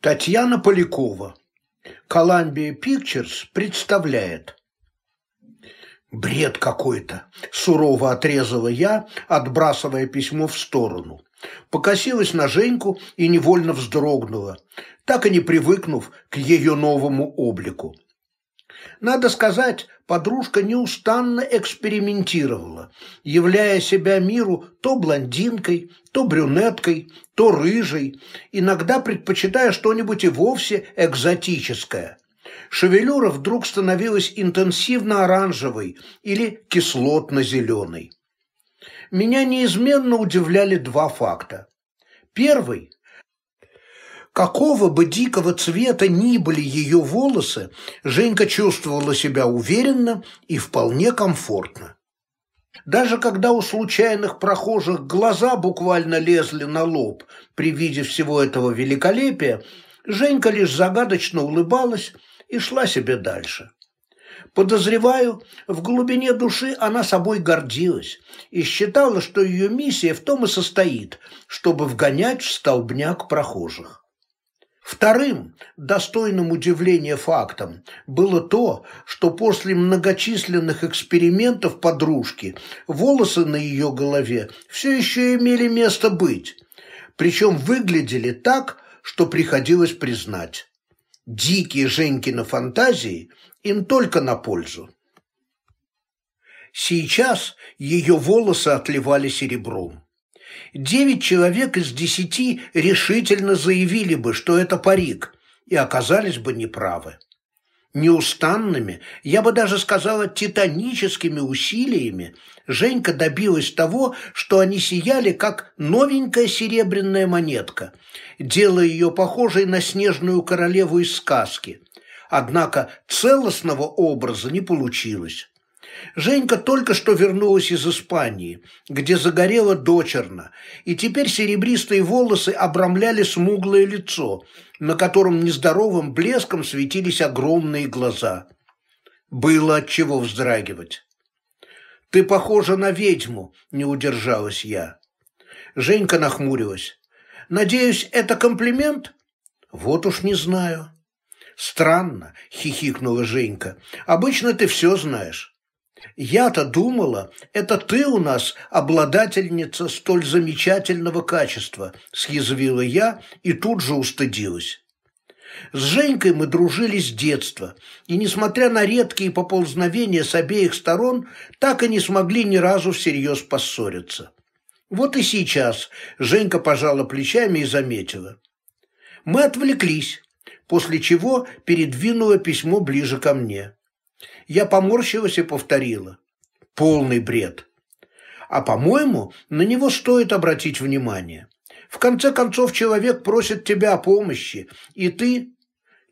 Татьяна Полякова. Columbia Pictures представляет. Бред какой-то, сурово отрезала я, отбрасывая письмо в сторону. Покосилась на Женьку и невольно вздрогнула, так и не привыкнув к ее новому облику. Надо сказать, подружка неустанно экспериментировала, являя себя миру то блондинкой, то брюнеткой, то рыжей, иногда предпочитая что-нибудь и вовсе экзотическое. Шевелюра вдруг становилась интенсивно оранжевой или кислотно-зеленой. Меня неизменно удивляли два факта. Первый Какого бы дикого цвета ни были ее волосы, Женька чувствовала себя уверенно и вполне комфортно. Даже когда у случайных прохожих глаза буквально лезли на лоб при виде всего этого великолепия, Женька лишь загадочно улыбалась и шла себе дальше. Подозреваю, в глубине души она собой гордилась и считала, что ее миссия в том и состоит, чтобы вгонять в столбняк прохожих. Вторым, достойным удивления фактом, было то, что после многочисленных экспериментов подружки волосы на ее голове все еще имели место быть, причем выглядели так, что приходилось признать. Дикие Женькины фантазии им только на пользу. Сейчас ее волосы отливали серебром. Девять человек из десяти решительно заявили бы, что это парик, и оказались бы неправы. Неустанными, я бы даже сказала, титаническими усилиями Женька добилась того, что они сияли, как новенькая серебряная монетка, делая ее похожей на снежную королеву из сказки. Однако целостного образа не получилось. Женька только что вернулась из Испании, где загорела дочерно, и теперь серебристые волосы обрамляли смуглое лицо, на котором нездоровым блеском светились огромные глаза. Было от чего вздрагивать. «Ты похожа на ведьму», – не удержалась я. Женька нахмурилась. «Надеюсь, это комплимент?» «Вот уж не знаю». «Странно», – хихикнула Женька. «Обычно ты все знаешь». Я-то думала, это ты у нас обладательница столь замечательного качества, съязвила я и тут же устыдилась. С Женькой мы дружили с детства, и, несмотря на редкие поползновения с обеих сторон, так и не смогли ни разу всерьез поссориться. Вот и сейчас Женька пожала плечами и заметила. Мы отвлеклись, после чего передвинула письмо ближе ко мне. Я поморщилась и повторила. Полный бред. А по-моему, на него стоит обратить внимание. В конце концов, человек просит тебя о помощи, и ты...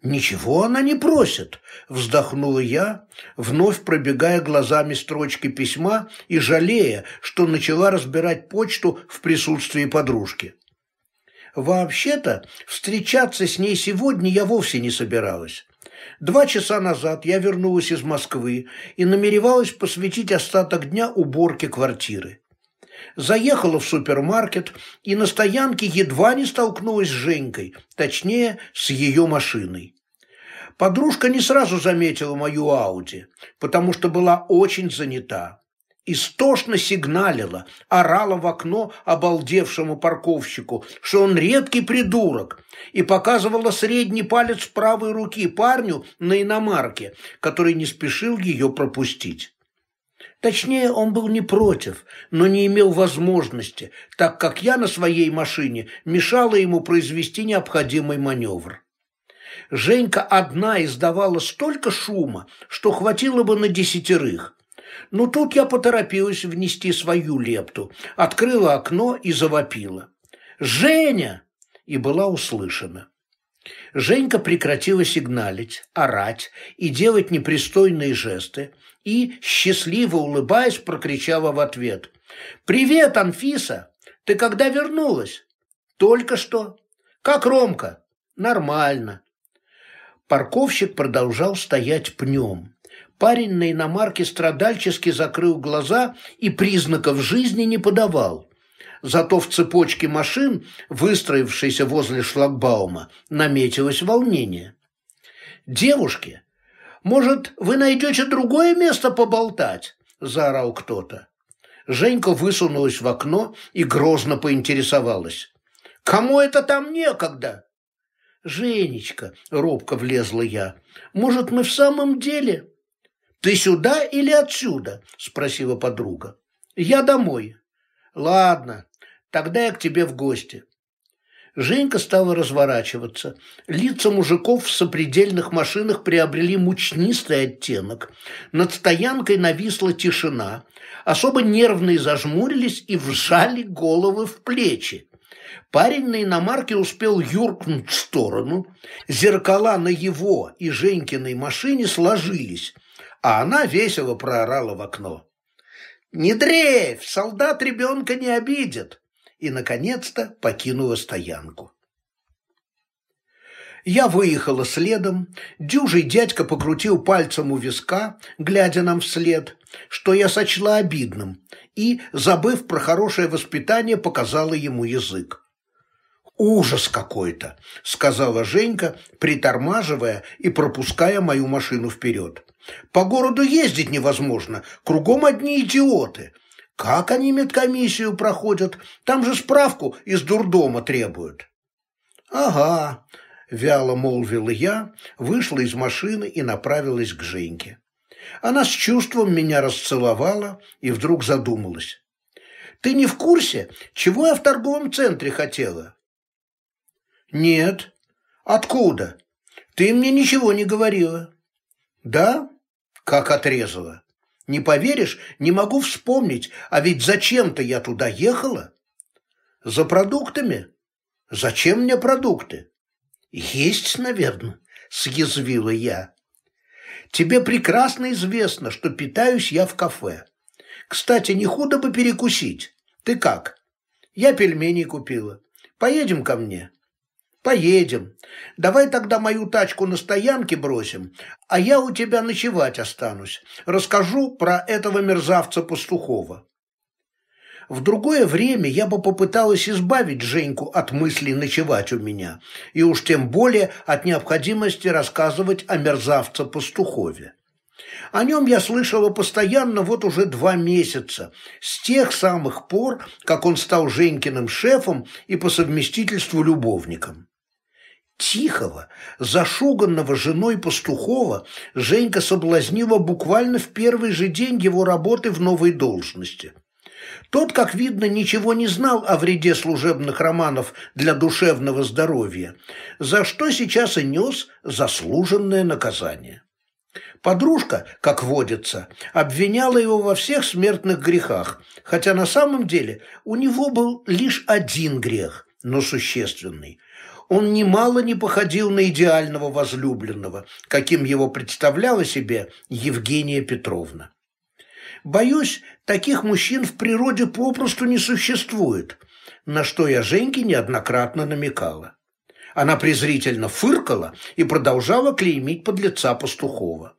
«Ничего она не просит», – вздохнула я, вновь пробегая глазами строчки письма и жалея, что начала разбирать почту в присутствии подружки. Вообще-то, встречаться с ней сегодня я вовсе не собиралась. Два часа назад я вернулась из Москвы и намеревалась посвятить остаток дня уборке квартиры. Заехала в супермаркет и на стоянке едва не столкнулась с Женькой, точнее, с ее машиной. Подружка не сразу заметила мою Ауди, потому что была очень занята истошно сигналила, орала в окно обалдевшему парковщику, что он редкий придурок, и показывала средний палец правой руки парню на иномарке, который не спешил ее пропустить. Точнее, он был не против, но не имел возможности, так как я на своей машине мешала ему произвести необходимый маневр. Женька одна издавала столько шума, что хватило бы на десятерых, но тут я поторопилась внести свою лепту, открыла окно и завопила. «Женя!» и была услышана. Женька прекратила сигналить, орать и делать непристойные жесты и, счастливо улыбаясь, прокричала в ответ. «Привет, Анфиса! Ты когда вернулась?» «Только что. Как Ромка?» «Нормально». Парковщик продолжал стоять пнем. Парень на иномарке страдальчески закрыл глаза и признаков жизни не подавал. Зато в цепочке машин, выстроившейся возле шлагбаума, наметилось волнение. «Девушки, может, вы найдете другое место поболтать?» – заорал кто-то. Женька высунулась в окно и грозно поинтересовалась. «Кому это там некогда?» «Женечка», – робко влезла я, – «может, мы в самом деле...» «Ты сюда или отсюда?» – спросила подруга. «Я домой». «Ладно, тогда я к тебе в гости». Женька стала разворачиваться. Лица мужиков в сопредельных машинах приобрели мучнистый оттенок. Над стоянкой нависла тишина. Особо нервные зажмурились и вжали головы в плечи. Парень на иномарке успел юркнуть в сторону. Зеркала на его и Женькиной машине сложились, а она весело проорала в окно. «Не дрейф, солдат ребенка не обидит!» и, наконец-то, покинула стоянку. Я выехала следом, дюжий дядька покрутил пальцем у виска, глядя нам вслед, что я сочла обидным, и, забыв про хорошее воспитание, показала ему язык. «Ужас какой-то!» — сказала Женька, притормаживая и пропуская мою машину вперед. «По городу ездить невозможно, кругом одни идиоты. Как они медкомиссию проходят? Там же справку из дурдома требуют». «Ага», — вяло молвила я, вышла из машины и направилась к Женьке. Она с чувством меня расцеловала и вдруг задумалась. «Ты не в курсе, чего я в торговом центре хотела?» «Нет». «Откуда? Ты мне ничего не говорила». «Да?» «Как отрезала. Не поверишь, не могу вспомнить, а ведь зачем-то я туда ехала». «За продуктами?» «Зачем мне продукты?» «Есть, наверное», — съязвила я. «Тебе прекрасно известно, что питаюсь я в кафе. Кстати, не худо бы перекусить. Ты как?» «Я пельмени купила. Поедем ко мне?» Поедем. Давай тогда мою тачку на стоянке бросим, а я у тебя ночевать останусь. Расскажу про этого мерзавца Пастухова. В другое время я бы попыталась избавить Женьку от мысли ночевать у меня, и уж тем более от необходимости рассказывать о мерзавце Пастухове. О нем я слышала постоянно вот уже два месяца, с тех самых пор, как он стал Женькиным шефом и по совместительству любовником. Тихого, зашуганного женой Пастухова, Женька соблазнила буквально в первый же день его работы в новой должности. Тот, как видно, ничего не знал о вреде служебных романов для душевного здоровья, за что сейчас и нес заслуженное наказание. Подружка, как водится, обвиняла его во всех смертных грехах, хотя на самом деле у него был лишь один грех, но существенный он немало не походил на идеального возлюбленного, каким его представляла себе Евгения Петровна. Боюсь, таких мужчин в природе попросту не существует, на что я Женьке неоднократно намекала. Она презрительно фыркала и продолжала клеймить подлеца Пастухова.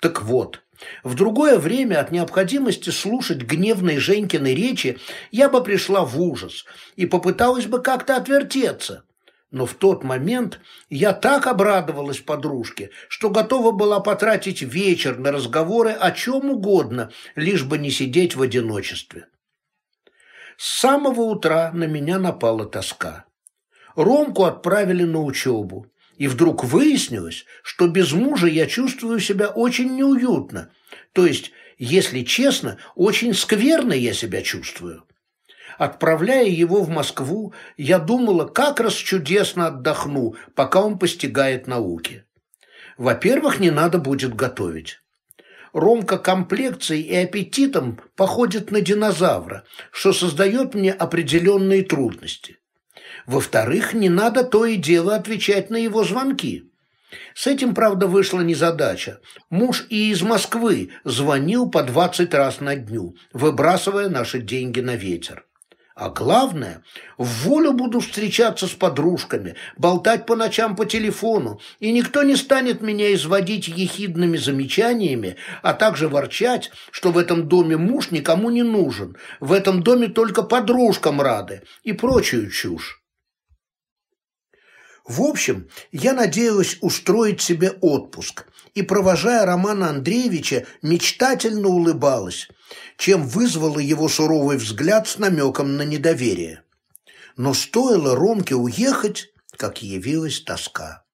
Так вот, в другое время от необходимости слушать гневные Женькины речи я бы пришла в ужас и попыталась бы как-то отвертеться, но в тот момент я так обрадовалась подружке, что готова была потратить вечер на разговоры о чем угодно, лишь бы не сидеть в одиночестве. С самого утра на меня напала тоска. Ромку отправили на учебу, и вдруг выяснилось, что без мужа я чувствую себя очень неуютно, то есть, если честно, очень скверно я себя чувствую. Отправляя его в Москву, я думала, как раз чудесно отдохну, пока он постигает науки. Во-первых, не надо будет готовить. Ромка комплекцией и аппетитом походит на динозавра, что создает мне определенные трудности. Во-вторых, не надо то и дело отвечать на его звонки. С этим, правда, вышла незадача. Муж и из Москвы звонил по 20 раз на дню, выбрасывая наши деньги на ветер. А главное, в волю буду встречаться с подружками, болтать по ночам по телефону, и никто не станет меня изводить ехидными замечаниями, а также ворчать, что в этом доме муж никому не нужен, в этом доме только подружкам рады и прочую чушь. В общем, я надеялась устроить себе отпуск и, провожая Романа Андреевича, мечтательно улыбалась, чем вызвала его суровый взгляд с намеком на недоверие. Но стоило Ромке уехать, как явилась тоска.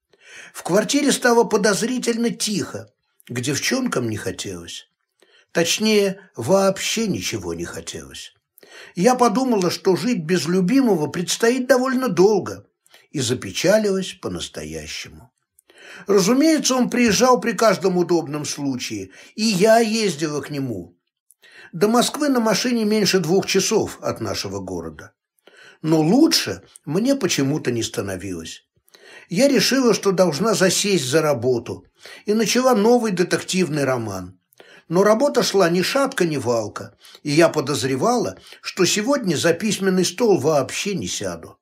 В квартире стало подозрительно тихо, к девчонкам не хотелось. Точнее, вообще ничего не хотелось. Я подумала, что жить без любимого предстоит довольно долго – и запечалилась по-настоящему. Разумеется, он приезжал при каждом удобном случае, и я ездила к нему. До Москвы на машине меньше двух часов от нашего города. Но лучше мне почему-то не становилось. Я решила, что должна засесть за работу, и начала новый детективный роман. Но работа шла ни шатка, ни валка, и я подозревала, что сегодня за письменный стол вообще не сяду.